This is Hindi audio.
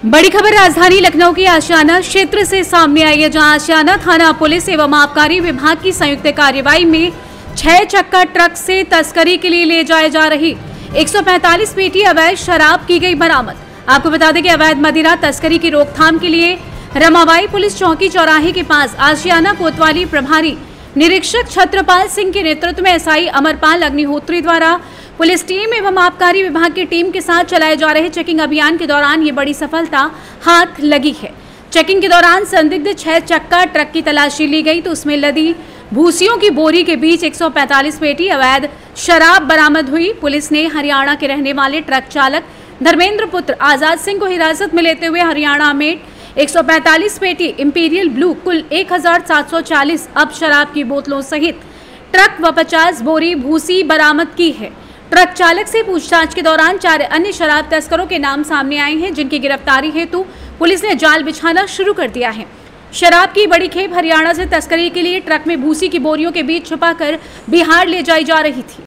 बड़ी खबर राजधानी लखनऊ के आशियाना क्षेत्र से सामने आई है, जहाँ आशियाना थाना पुलिस एवं आबकारी विभाग की संयुक्त कार्रवाई में छह चक्का ट्रक से तस्करी के लिए ले जाए जा रही। 145 पेटी अवैध शराब की गई बरामद। आपको बता दें कि अवैध मदिरा तस्करी की रोकथाम के लिए रमाबाई पुलिस चौकी चौराहे के पास आशियाना कोतवाली प्रभारी निरीक्षक छत्रपाल सिंह के नेतृत्व में एसआई अमरपाल अग्निहोत्री द्वारा पुलिस टीम एवं आबकारी विभाग की टीम के साथ चलाए जा रहे चेकिंग अभियान के दौरान ये बड़ी सफलता हाथ लगी है। चेकिंग के दौरान संदिग्ध छह चक्का ट्रक की तलाशी ली गई तो उसमें लदी भूसियों की बोरी के बीच 145 पेटी अवैध शराब बरामद हुई। पुलिस ने हरियाणा के रहने वाले ट्रक चालक धर्मेंद्र पुत्र आज़ाद सिंह को हिरासत में लेते हुए हरियाणा में 145 पेटी इंपीरियल ब्लू कुल 1740 अब शराब की बोतलों सहित ट्रक व 50 बोरी भूसी बरामद की है। ट्रक चालक से पूछताछ के दौरान चार अन्य शराब तस्करों के नाम सामने आए हैं, जिनकी गिरफ्तारी हेतु पुलिस ने जाल बिछाना शुरू कर दिया है। शराब की बड़ी खेप हरियाणा से तस्करी के लिए ट्रक में भूसी की बोरियों के बीच छुपाकर बिहार ले जाई जा रही थी।